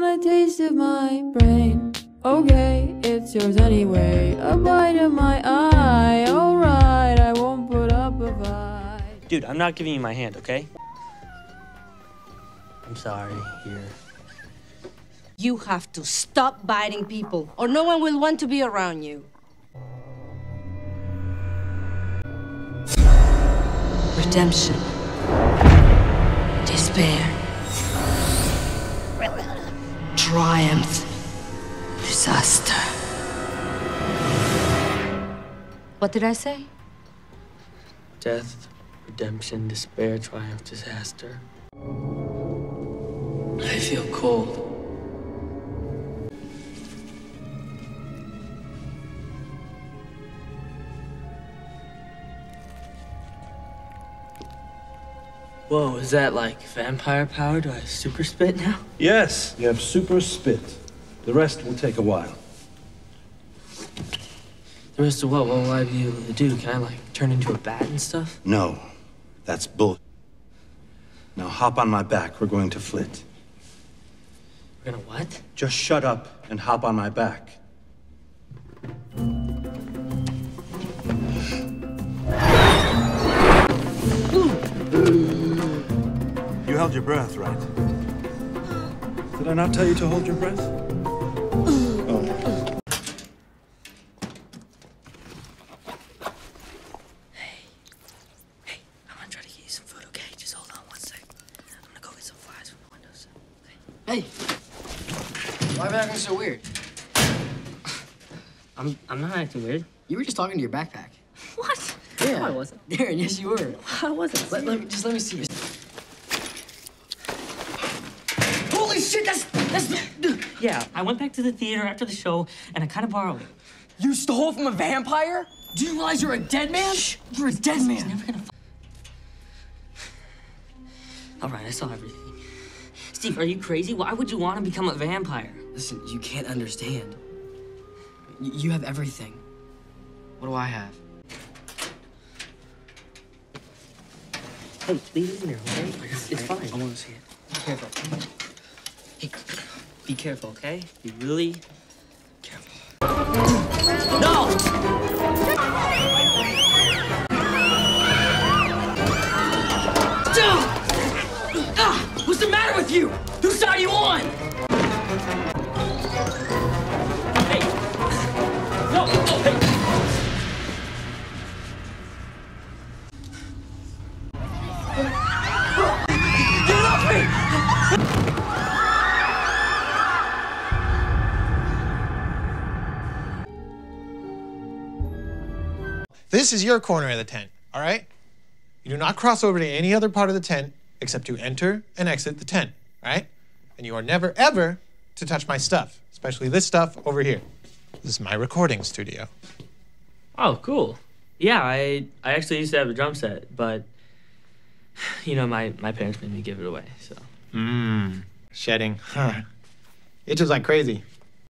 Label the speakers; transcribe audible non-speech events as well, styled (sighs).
Speaker 1: want a taste of my brain. Okay, it's yours anyway. A bite of my eye. Alright, I won't put up a fight.
Speaker 2: Dude, I'm not giving you my hand, okay? I'm sorry. Here.
Speaker 3: You have to stop biting people, or no one will want to be around you. Redemption. Despair. Triumph. Disaster. What did I say?
Speaker 2: Death, redemption, despair, triumph, disaster. I feel cold. Whoa, is that like vampire power? Do I have super spit now?
Speaker 4: Yes, you have super spit. The rest will take a while.
Speaker 2: The rest of what? What will I be able to do? Can I like turn into a bat and stuff?
Speaker 4: No, that's bull. Now hop on my back. We're going to flit.
Speaker 2: We're gonna what?
Speaker 4: Just shut up and hop on my back. Held your breath, right? Did I not tell you to hold your breath? Oh.
Speaker 2: Hey, I'm gonna try to get you some food, okay? Just hold on one sec. I'm gonna go get some fries from the windows.
Speaker 5: Hey, why are you acting so weird?
Speaker 2: I'm I'm not acting weird.
Speaker 5: You were just talking to your backpack.
Speaker 2: What?
Speaker 5: Yeah.
Speaker 2: No, I wasn't. (laughs)
Speaker 5: Darren, yes, you were.
Speaker 2: I wasn't.
Speaker 5: Let, let me, just let me see. Shit, that's that's.
Speaker 2: Yeah, I went back to the theater after the show and I kind of borrowed it.
Speaker 5: You stole from a vampire? Do you realize you're a dead man? You're a dead man.
Speaker 2: He's Never gonna. All right, I saw everything. Steve, are you crazy? Why would you want to become a vampire?
Speaker 5: Listen, you can't understand. Y- you have everything. What do I have?
Speaker 2: Hey, leave it in there, okay? It's, it's fine.
Speaker 5: I want to see it.
Speaker 2: Careful. Hey, be careful, okay? Be really careful. No!
Speaker 5: Ah! What's the matter with you? Whose side are you on?
Speaker 2: Hey! No! Oh, hey!
Speaker 5: Get
Speaker 6: This is your corner of the tent, all right? You do not cross over to any other part of the tent except to enter and exit the tent, all right? And you are never, ever to touch my stuff, especially this stuff over here. This is my recording studio.
Speaker 2: Oh, cool. Yeah, I I actually used to have a drum set, but (sighs) you know, my, my parents made me give it away, so.
Speaker 6: Mmm. Shedding. (laughs) Huh. Itches like crazy.